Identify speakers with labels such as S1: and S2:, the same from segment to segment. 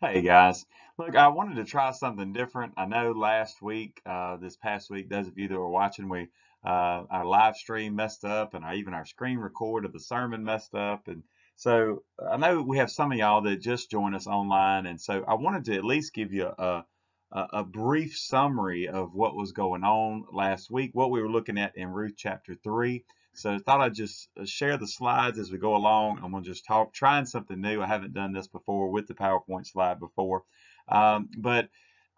S1: Hey guys, look, I wanted to try something different. I know last week, uh, this past week, those of you that were watching, we uh, our live stream messed up, and our, even our screen record of the sermon messed up, and so I know we have some of y'all that just joined us online, and so I wanted to at least give you a a, a brief summary of what was going on last week, what we were looking at in Ruth chapter three. So I thought I'd just uh, share the slides as we go along. I'm going to just talk, trying something new. I haven't done this before with the PowerPoint slide before. Um, but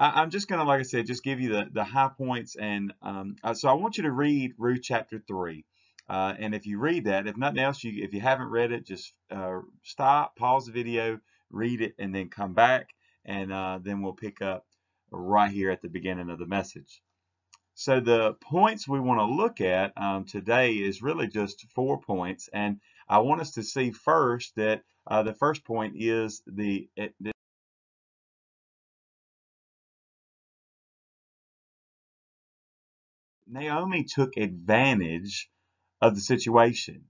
S1: I, am just going to, like I said, just give you the, the high points. And um, uh, so I want you to read Ruth chapter 3. Uh, and if you read that, if nothing else, you if you haven't read it, just uh, stop, pause the video, read it, and then come back. And uh, then we'll pick up right here at the beginning of the message. So the points we want to look at um, today is really just four points, and I want us to see first that uh, the first point is the, it, the Naomi took advantage of the situation.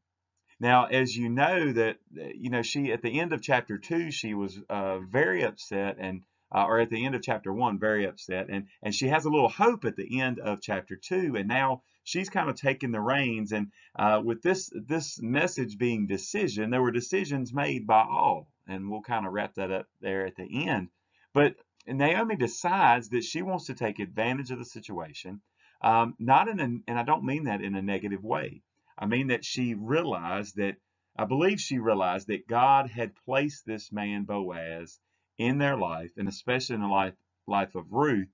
S1: Now, as you know that you know she at the end of chapter two, she was uh, very upset and uh, or at the end of chapter one, very upset. And, and she has a little hope at the end of chapter two. And now she's kind of taking the reins. And uh, with this, this message being decision, there were decisions made by all. And we'll kind of wrap that up there at the end. But Naomi decides that she wants to take advantage of the situation. Um, not in a, and I don't mean that in a negative way. I mean that she realized that, I believe she realized that God had placed this man Boaz in their life, and especially in the life life of Ruth.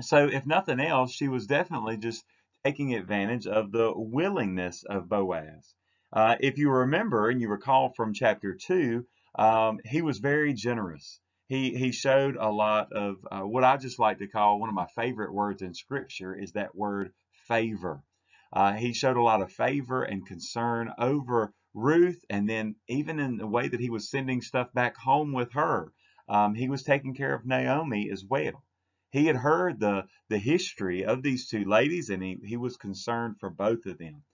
S1: So, if nothing else, she was definitely just taking advantage of the willingness of Boaz. Uh, if you remember and you recall from chapter two, um, he was very generous. He he showed a lot of uh, what I just like to call one of my favorite words in Scripture is that word favor. Uh, he showed a lot of favor and concern over Ruth, and then even in the way that he was sending stuff back home with her um, he was taking care of Naomi as well. He had heard the, the history of these two ladies and he, he was concerned for both of them.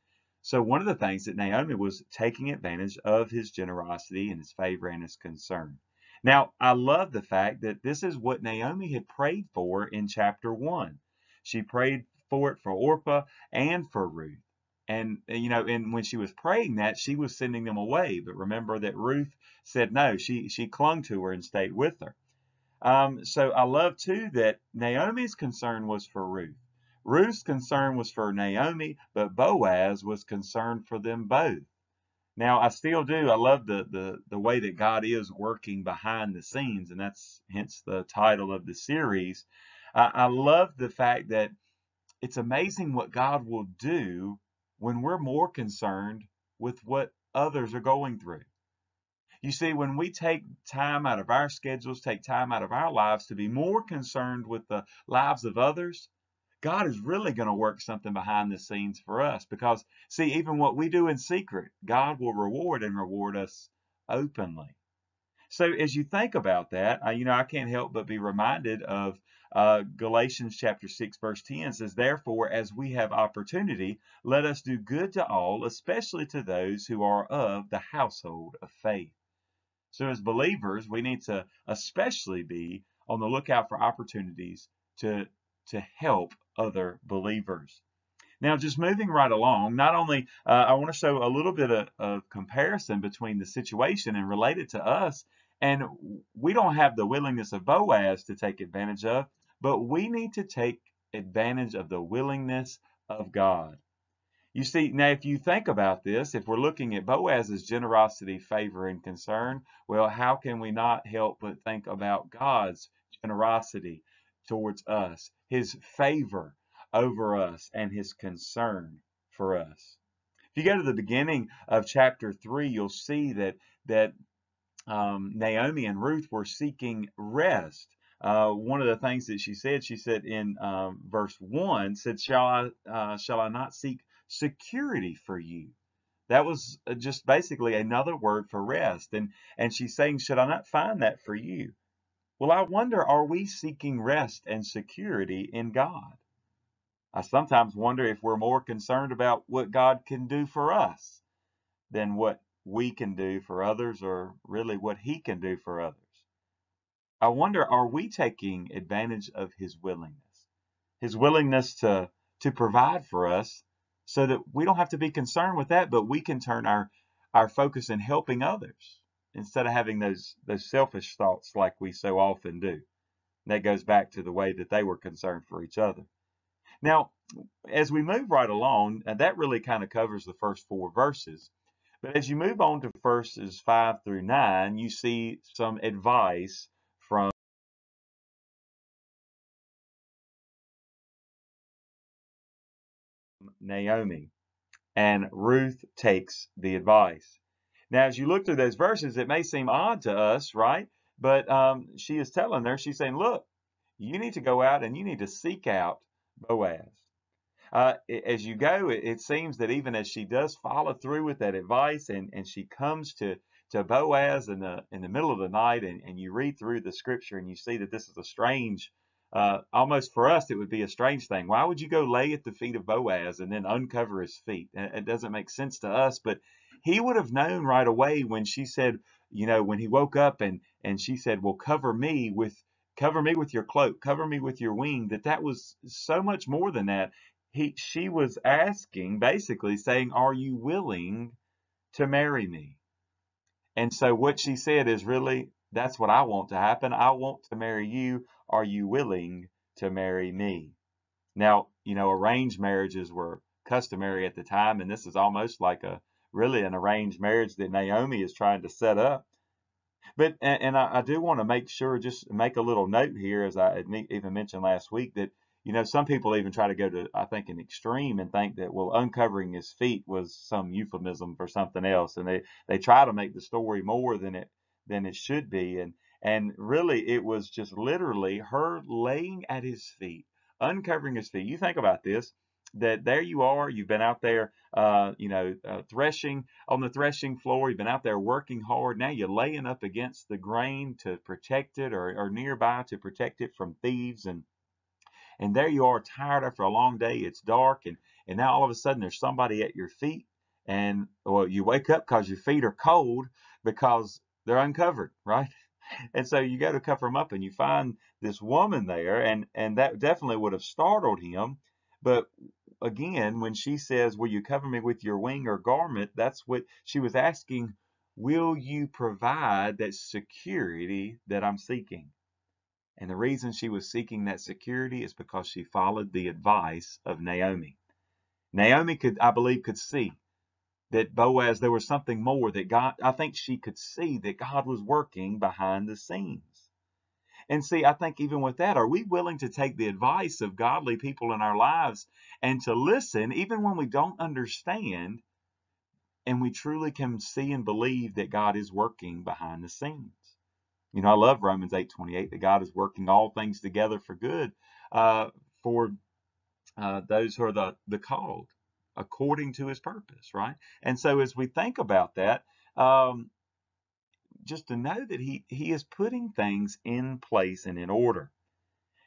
S1: So one of the things that Naomi was taking advantage of his generosity and his favor and his concern. Now, I love the fact that this is what Naomi had prayed for in chapter 1. She prayed for it for Orpah and for Ruth. And, you know, and when she was praying that, she was sending them away. But remember that Ruth said no. She, she clung to her and stayed with her. Um, so I love too that Naomi's concern was for Ruth. Ruth's concern was for Naomi, but Boaz was concerned for them both. Now I still do. I love the the the way that God is working behind the scenes, and that's hence the title of the series. I, I love the fact that it's amazing what God will do when we're more concerned with what others are going through. You see, when we take time out of our schedules, take time out of our lives to be more concerned with the lives of others, God is really going to work something behind the scenes for us because, see, even what we do in secret, God will reward and reward us openly. So, as you think about that, you know, I can't help but be reminded of uh, Galatians chapter 6, verse 10 says, Therefore, as we have opportunity, let us do good to all, especially to those who are of the household of faith. So, as believers, we need to especially be on the lookout for opportunities to, to help other believers. Now, just moving right along, not only uh, I want to show a little bit of, of comparison between the situation and related to us, and we don't have the willingness of Boaz to take advantage of, but we need to take advantage of the willingness of God. You see, now if you think about this, if we're looking at Boaz's generosity, favor, and concern, well, how can we not help but think about God's generosity towards us, his favor over us, and his concern for us? If you go to the beginning of chapter 3, you'll see that, that um, Naomi and Ruth were seeking rest uh, one of the things that she said, she said in um, verse one, said, "Shall I, uh, shall I not seek security for you?" That was uh, just basically another word for rest, and and she's saying, "Should I not find that for you?" Well, I wonder, are we seeking rest and security in God? I sometimes wonder if we're more concerned about what God can do for us than what we can do for others, or really what He can do for others. I wonder, are we taking advantage of his willingness? His willingness to, to provide for us so that we don't have to be concerned with that, but we can turn our, our focus in helping others instead of having those, those selfish thoughts like we so often do. And that goes back to the way that they were concerned for each other. Now, as we move right along, uh, that really kind of covers the first four verses. But as you move on to verses 5 through 9, you see some advice Naomi. And Ruth takes the advice. Now, as you look through those verses, it may seem odd to us, right? But um, she is telling her, she's saying, look, you need to go out and you need to seek out Boaz. Uh, as you go, it, it, seems that even as she does follow through with that advice and, and she comes to, to Boaz in the, in the middle of the night and, and you read through the scripture and you see that this is a strange, uh, almost for us, it would be a strange thing. Why would you go lay at the feet of Boaz and then uncover his feet? It doesn't make sense to us, but he would have known right away when she said, you know, when he woke up and, and she said, well, cover me with, cover me with your cloak, cover me with your wing, that that was so much more than that he she was asking basically saying are you willing to marry me and so what she said is really that's what i want to happen i want to marry you are you willing to marry me? Now you know arranged marriages were customary at the time and this is almost like a really an arranged marriage that naomi is trying to set up. But and, and I, I, do want to make sure just make a little note here as i even mentioned last week that you know, some people even try to go to, I think, an extreme and think that, well, uncovering his feet was some euphemism for something else, and they they try to make the story more than it than it should be, and and really it was just literally her laying at his feet, uncovering his feet. You think about this. That there you are, you've been out there, uh, you know, uh, threshing on the threshing floor. You've been out there working hard. Now you're laying up against the grain to protect it, or, or nearby to protect it from thieves and and there you are tired after a long day it's dark and and now all of a sudden there's somebody at your feet and well you wake up because your feet are cold because they're uncovered right and so you go to cover him up and you find this woman there and and that definitely would have startled him. But again when she says will you cover me with your wing or garment? that's what she was asking will you provide that security that i'm seeking? And the reason she was seeking that security is because she followed the advice of Naomi. Naomi could, I believe, could see that Boaz, there was something more that God, I think she could see that God was working behind the scenes. And see, I think even with that, are we willing to take the advice of godly people in our lives and to listen, even when we don't understand, and we truly can see and believe that God is working behind the scenes? You know, I love Romans 8:28 that God is working all things together for good uh, for uh, those who are the, the called according to his purpose, right? And so as we think about that, um, just to know that he, he is putting things in place and in order.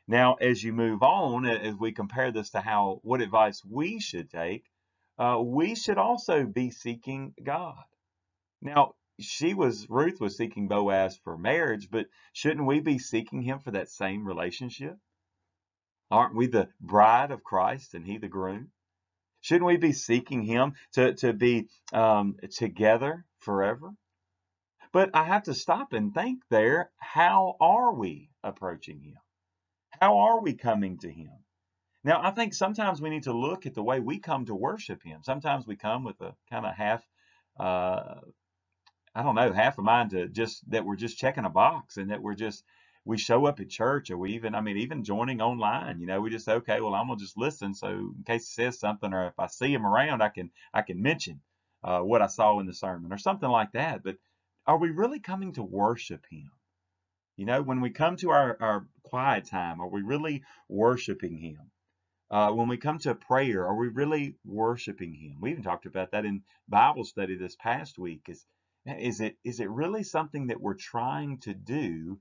S1: Now, as you move on, as we compare this to how what advice we should take, uh, we should also be seeking God. Now, she was Ruth was seeking Boaz for marriage, but shouldn't we be seeking him for that same relationship? Aren't we the bride of Christ and he the groom? Shouldn't we be seeking him to, to be um, together forever? But I have to stop and think there, how are we approaching him? How are we coming to him? Now, I think sometimes we need to look at the way we come to worship him. Sometimes we come with a kind of half uh, I don't know, half a mind to just that we're just checking a box and that we're just we show up at church or we even I mean even joining online, you know, we just say, okay, well I'm gonna just listen so in case he says something or if I see him around I can I can mention uh, what I saw in the sermon or something like that. But are we really coming to worship him? You know, when we come to our, our quiet time, are we really worshiping him? Uh, when we come to prayer, are we really worshiping him? We even talked about that in Bible study this past week. Is is it is it really something that we're trying to do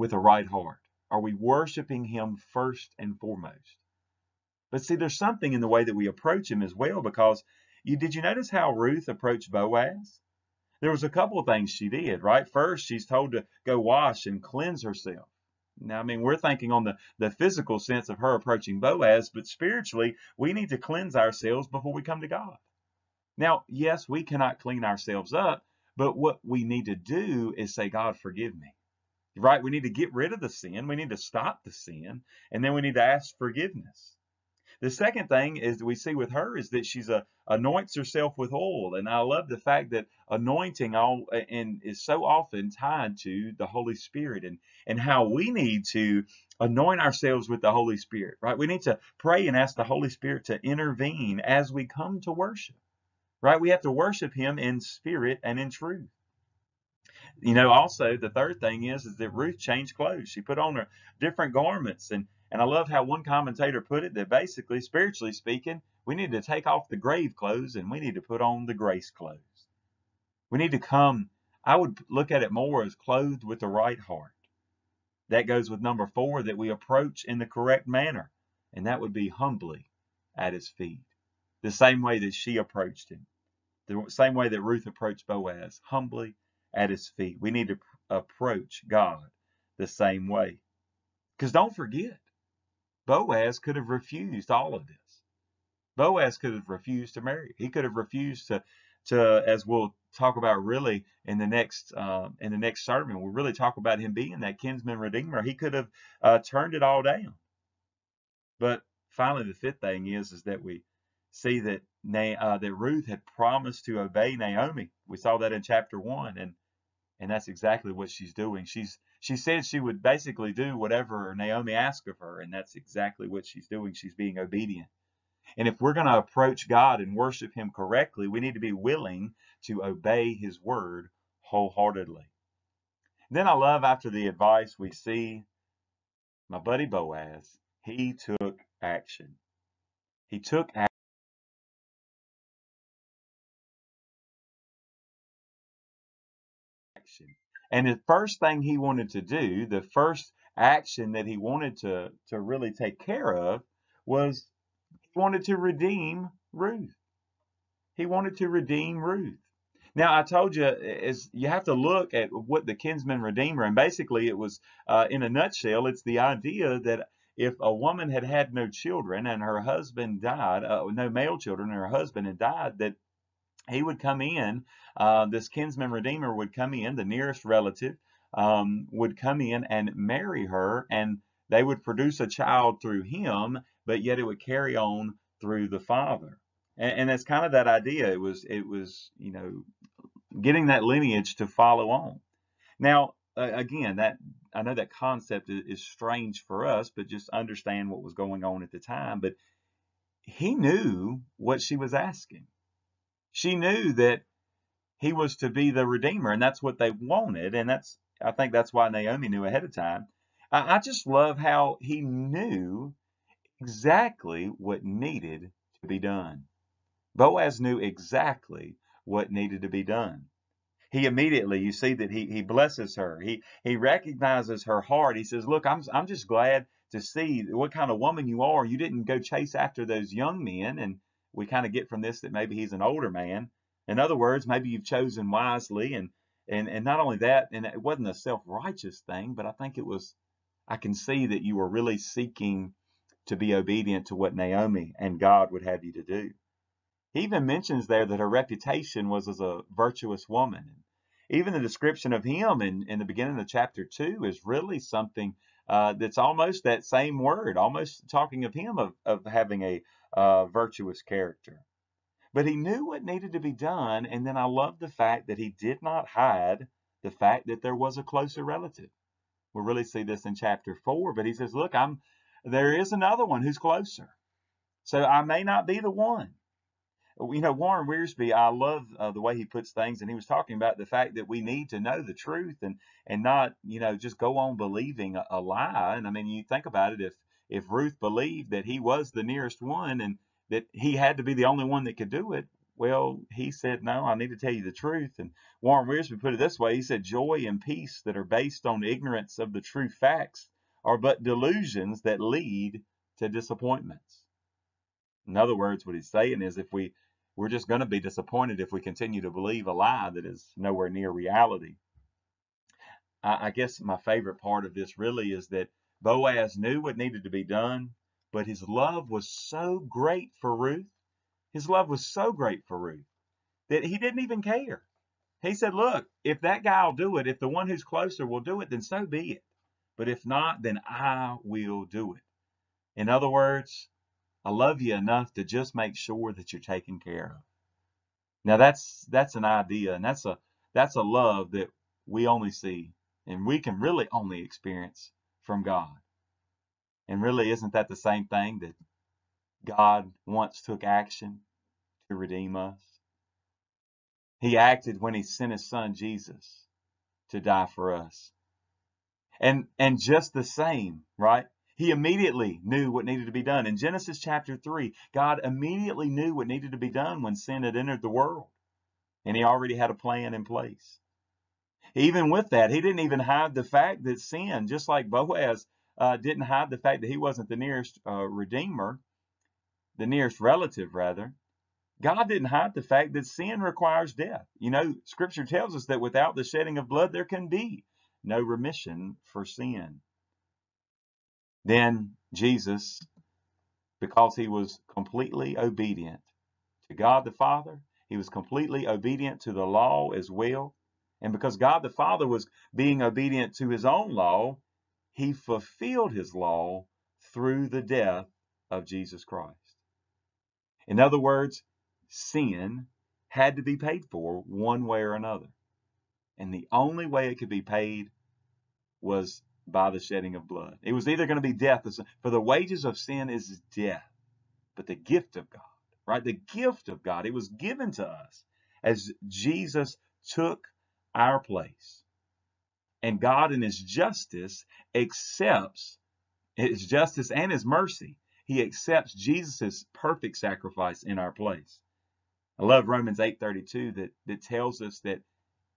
S1: with a right heart? Are we worshiping him first and foremost? But see, there's something in the way that we approach him as well, because you did you notice how Ruth approached Boaz? There was a couple of things she did, right? First, she's told to go wash and cleanse herself. Now, I mean, we're thinking on the, the physical sense of her approaching Boaz, but spiritually, we need to cleanse ourselves before we come to God. Now, yes, we cannot clean ourselves up, but what we need to do is say, God, forgive me. Right? We need to get rid of the sin. We need to stop the sin. And then we need to ask forgiveness. The second thing is that we see with her is that she's a anoints herself with oil, and I love the fact that anointing all and is so often tied to the Holy Spirit and and how we need to anoint ourselves with the Holy Spirit, right? We need to pray and ask the Holy Spirit to intervene as we come to worship, right? We have to worship Him in spirit and in truth you know also the third thing is is that ruth changed clothes she put on her different garments and and I love how one commentator put it that basically, spiritually speaking, we need to take off the grave clothes and we need to put on the grace clothes. We need to come, I would look at it more as clothed with the right heart. That goes with number four, that we approach in the correct manner, and that would be humbly at his feet. The same way that she approached him, the same way that Ruth approached Boaz, humbly at his feet. We need to approach God the same way. Because don't forget, Boaz could have refused all of this. Boaz could have refused to marry. He could have refused to, to as we'll talk about really in the next uh, in the next sermon. We'll really talk about him being that kinsman redeemer. He could have uh, turned it all down. But finally, the fifth thing is is that we see that uh, that Ruth had promised to obey Naomi. We saw that in chapter one, and and that's exactly what she's doing. She's she said she would basically do whatever Naomi asked of her, and that's exactly what she's doing. She's being obedient. And if we're going to approach God and worship Him correctly, we need to be willing to obey His word wholeheartedly. Then I love after the advice, we see my buddy Boaz, he took action. He took action. And the first thing he wanted to do, the first action that he wanted to, to really take care of was he wanted to redeem Ruth. He wanted to redeem Ruth. Now, I told you is you have to look at what the kinsman redeemer, and basically it was, uh, in a nutshell, it's the idea that if a woman had had no children and her husband died, uh, no male children, and her husband had died, that he would come in, uh, this kinsman redeemer would come in, the nearest relative um, would come in and marry her, and they would produce a child through him, but yet it would carry on through the father. And, and it's kind of that idea. It was, it was, you know, getting that lineage to follow on. Now, uh, again, that I know that concept is, is strange for us, but just understand what was going on at the time. But he knew what she was asking. She knew that he was to be the redeemer, and that's what they wanted. And that's, I think that's why Naomi knew ahead of time. I, I just love how he knew exactly what needed to be done. Boaz knew exactly what needed to be done. He immediately, you see that he, he blesses her. He, he recognizes her heart. He says, look, I'm, I'm just glad to see what kind of woman you are. You didn't go chase after those young men and we kind of get from this that maybe he's an older man. In other words, maybe you've chosen wisely and and and not only that, and it wasn't a self-righteous thing, but I think it was I can see that you were really seeking to be obedient to what Naomi and God would have you to do. He even mentions there that her reputation was as a virtuous woman. Even the description of him in, in the beginning of chapter 2 is really something uh, that's almost that same word, almost talking of him of, of having a uh, virtuous character. But he knew what needed to be done, and then I love the fact that he did not hide the fact that there was a closer relative. We'll really see this in chapter four, but he says, Look, I'm there is another one who's closer. So I may not be the one. You know, Warren Wiersbe, I love uh, the way he puts things, and he was talking about the fact that we need to know the truth and and not, you know, just go on believing a, a lie. And I mean, you think about it, if if Ruth believed that he was the nearest one and that he had to be the only one that could do it, well, he said, no, I need to tell you the truth. And Warren Wiersbe put it this way. He said, joy and peace that are based on ignorance of the true facts are but delusions that lead to disappointments. In other words, what he's saying is if we we're just going to be disappointed if we continue to believe a lie that is nowhere near reality. I, I guess my favorite part of this really is that Boaz knew what needed to be done, but his love was so great for Ruth. His love was so great for Ruth that he didn't even care. He said, Look, if that guy will do it, if the one who's closer will do it, then so be it. But if not, then I will do it. In other words, I love you enough to just make sure that you're taken care of. Now that's that's an idea and that's a that's a love that we only see and we can really only experience from God. And really isn't that the same thing that God once took action to redeem us? He acted when he sent his son Jesus to die for us. And and just the same, right? He immediately knew what needed to be done. In Genesis chapter 3, God immediately knew what needed to be done when sin had entered the world. And he already had a plan in place. Even with that, he didn't even hide the fact that sin, just like Boaz uh, didn't hide the fact that he wasn't the nearest uh, redeemer, the nearest relative, rather. God didn't hide the fact that sin requires death. You know, Scripture tells us that without the shedding of blood, there can be no remission for sin. Then Jesus, because he was completely obedient to God the Father, he was completely obedient to the law as well. And because God the Father was being obedient to his own law, he fulfilled his law through the death of Jesus Christ. In other words, sin had to be paid for one way or another. And the only way it could be paid was by the shedding of blood. It was either going to be death, for the wages of sin is death, but the gift of God, right? The gift of God, it was given to us as Jesus took our place. And God, in His justice, accepts His justice and His mercy. He accepts Jesus' perfect sacrifice in our place. I love Romans 8:32 that that tells us that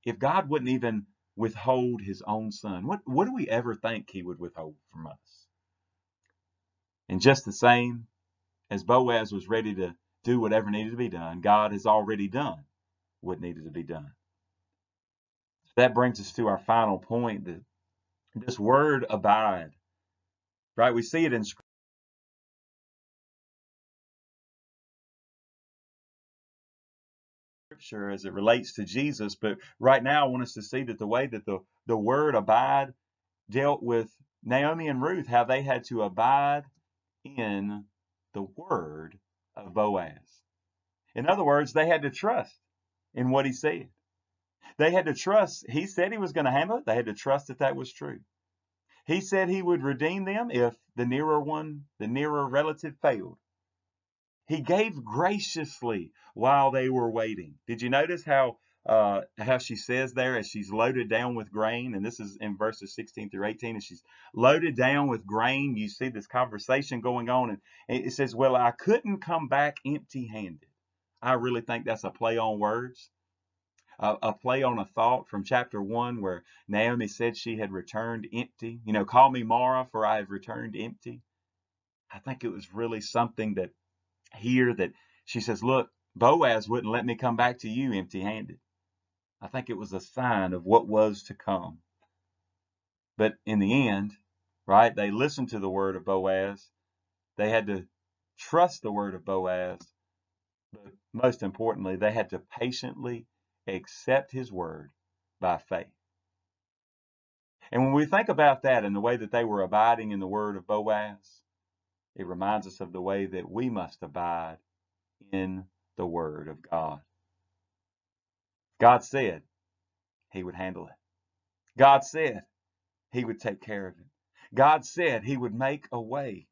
S1: if God wouldn't even withhold his own son? What, what do we ever think he would withhold from us? And just the same as Boaz was ready to do whatever needed to be done, God has already done what needed to be done. That brings us to our final point that this word abide, right? We see it in Scripture. Scripture as it relates to Jesus. But right now, I want us to see that the way that the, the word abide dealt with Naomi and Ruth, how they had to abide in the word of Boaz. In other words, they had to trust in what he said. They had to trust. He said he was going to handle it. They had to trust that that was true. He said he would redeem them if the nearer one, the nearer relative failed. He gave graciously while they were waiting. Did you notice how uh, how she says there as she's loaded down with grain, and this is in verses 16 through 18, and she's loaded down with grain. You see this conversation going on, and it says, Well, I couldn't come back empty handed. I really think that's a play on words, a, a play on a thought from chapter 1 where Naomi said she had returned empty. You know, call me Mara, for I have returned empty. I think it was really something that here that she says, Look, Boaz wouldn't let me come back to you empty handed. I think it was a sign of what was to come. But in the end, right, they listened to the word of Boaz. They had to trust the word of Boaz. But most importantly, they had to patiently accept his word by faith. And when we think about that and the way that they were abiding in the word of Boaz, it reminds us of the way that we must abide in the Word of God. God said He would handle it. God said He would take care of it. God said He would make a way.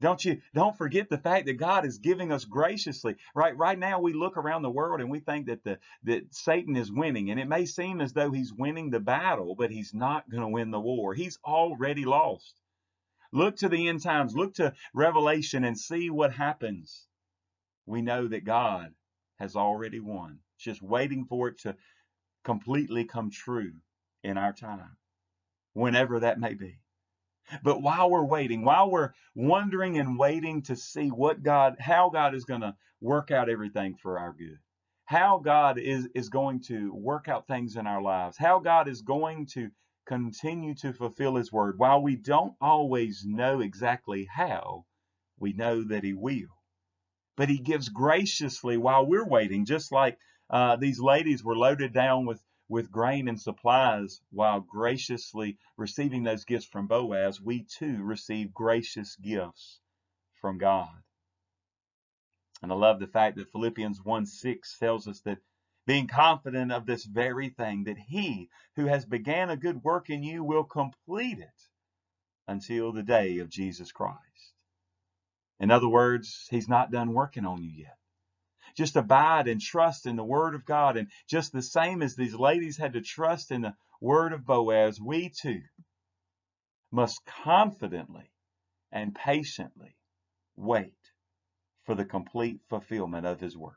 S1: Don't you don't forget the fact that God is giving us graciously. Right right now we look around the world and we think that the that Satan is winning and it may seem as though he's winning the battle, but he's not going to win the war. He's already lost. Look to the end times, look to Revelation and see what happens. We know that God has already won, just waiting for it to completely come true in our time, whenever that may be. But while we're waiting, while we're wondering and waiting to see what God, how God is going to work out everything for our good, how God is, is going to work out things in our lives, how God is going to continue to fulfill His word, while we don't always know exactly how, we know that He will. But He gives graciously while we're waiting, just like uh, these ladies were loaded down with with grain and supplies while graciously receiving those gifts from Boaz, we too receive gracious gifts from God. And I love the fact that Philippians 1 6 tells us that being confident of this very thing, that he who has began a good work in you will complete it until the day of Jesus Christ. In other words, he's not done working on you yet. Just abide and trust in the word of God. And just the same as these ladies had to trust in the word of Boaz, we too must confidently and patiently wait for the complete fulfillment of his word.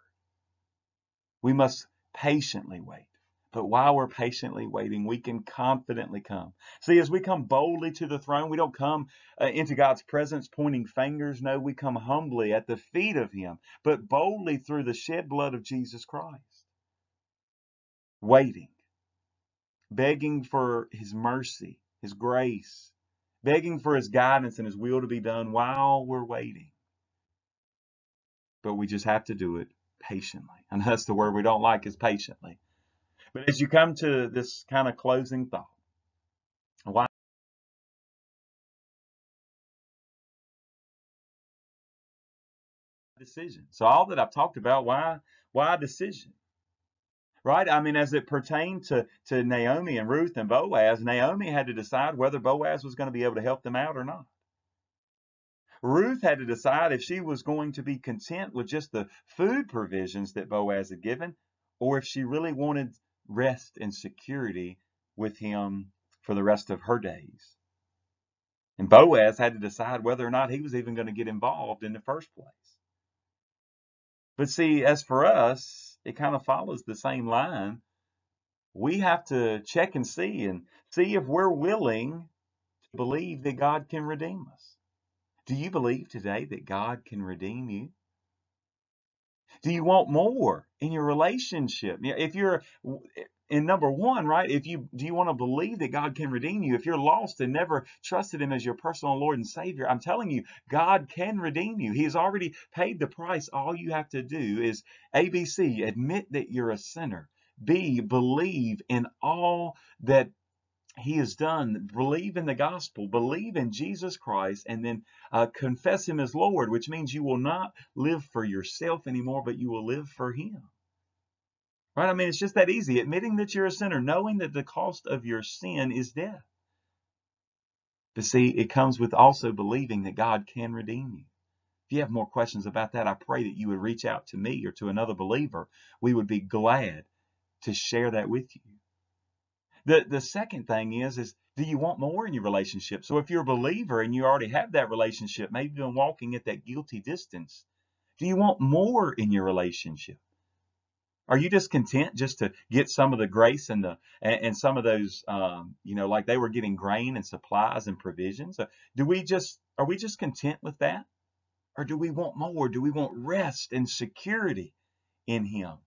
S1: We must patiently wait. But while we're patiently waiting, we can confidently come. See, as we come boldly to the throne, we don't come uh, into God's presence pointing fingers. No, we come humbly at the feet of Him, but boldly through the shed blood of Jesus Christ. Waiting, begging for His mercy, His grace, begging for His guidance and His will to be done while we're waiting. But we just have to do it patiently. And that's the word we don't like is patiently. But as you come to this kind of closing thought, why decision? So all that I've talked about, why why decision? Right? I mean, as it pertained to, to Naomi and Ruth and Boaz, Naomi had to decide whether Boaz was going to be able to help them out or not. Ruth had to decide if she was going to be content with just the food provisions that Boaz had given, or if she really wanted rest and security with him for the rest of her days. And Boaz had to decide whether or not he was even going to get involved in the first place. But see, as for us, it kind of follows the same line. We have to check and see and see if we're willing to believe that God can redeem us. Do you believe today that God can redeem you? Do you want more in your relationship? If you're in eh, number one, right? If you do you want to believe that God can redeem you? If you're lost and never trusted Him as your personal Lord and Savior, I'm telling you, God can redeem you. He has already paid the price. All you have to do is ABC, admit that you're a sinner. B, believe in all that he has done. Believe in the gospel, believe in Jesus Christ, and then uh, confess him as Lord, which means you will not live for yourself anymore, but you will live for him. Right? I mean, it's just that easy. Admitting that you're a sinner, knowing that the cost of your sin is death. But see, it comes with also believing that God can redeem you. If you have more questions about that, I pray that you would reach out to me or to another believer. We would be glad to share that with you. The the second thing is is do you want more in your relationship? So if you're a believer and you already have that relationship, maybe you've been walking at that guilty distance, do you want more in your relationship? Are you just content just to get some of the grace and the and, and some of those um, you know like they were getting grain and supplies and provisions? Uh, do we just are we just content with that, or do we want more? Do we want rest and security in Him?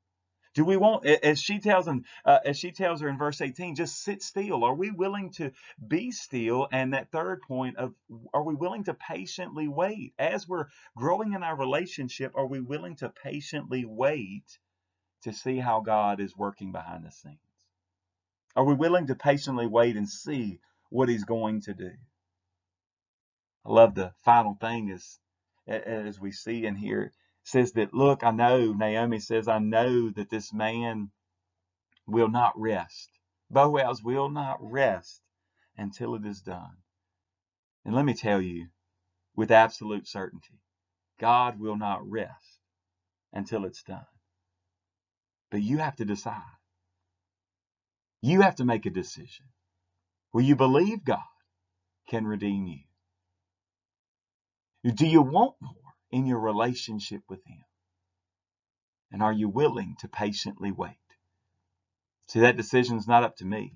S1: Do we want, as she tells him, uh, as she tells her in verse 18, just sit still? Are we willing to be still? And that third point of, are we willing to patiently wait? As we're growing in our relationship, are we willing to patiently wait to see how God is working behind the scenes? Are we willing to patiently wait and see what He's going to do? I love the final thing is, as we see in here, says that, look, I know, Naomi says, I know that this man will not rest. Boaz will not rest until it is done. And let me tell you with absolute certainty, God will not rest until it's done. But you have to decide. You have to make a decision. Will you believe God can redeem you? Do you want more? In your relationship with Him? And are you willing to patiently wait? See, that decision is not up to me.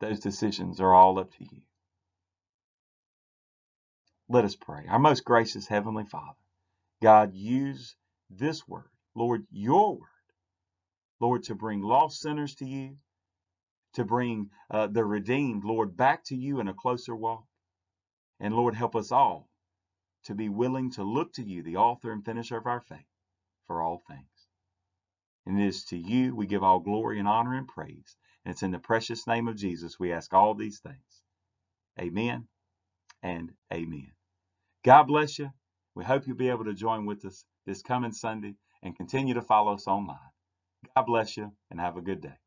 S1: Those decisions are all up to you. Let us pray. Our most gracious Heavenly Father, God, use this word, Lord, your word, Lord, to bring lost sinners to you, to bring uh, the redeemed, Lord, back to you in a closer walk. And Lord, help us all to be willing to look to you, the author and finisher of our faith, for all things. And it is to you we give all glory and honor and praise. And it's in the precious name of Jesus we ask all these things. Amen and amen. God bless you. We hope you'll be able to join with us this coming Sunday and continue to follow us online. God bless you and have a good day.